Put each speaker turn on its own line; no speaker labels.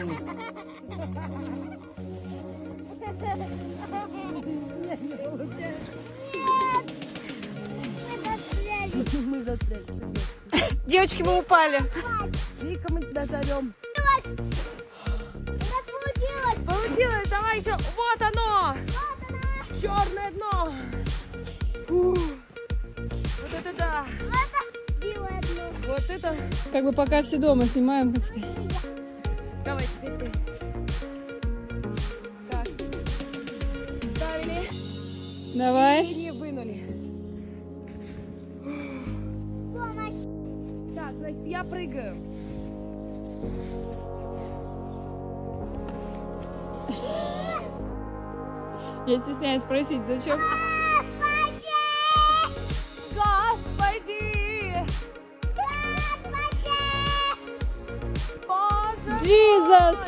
Мы застряли.
Девочки, мы упали.
Вика, мы тебя зовем.
Получилось, давай еще. Вот оно. Черное дно. Фу. Вот это да. Вот это.
Как бы пока все дома снимаем, так сказать.
Давай теперь ты. Так. Ставили.
Давай.
И не вынули. Так, значит, я прыгаю.
Я стесняюсь спросить, зачем? Jesus.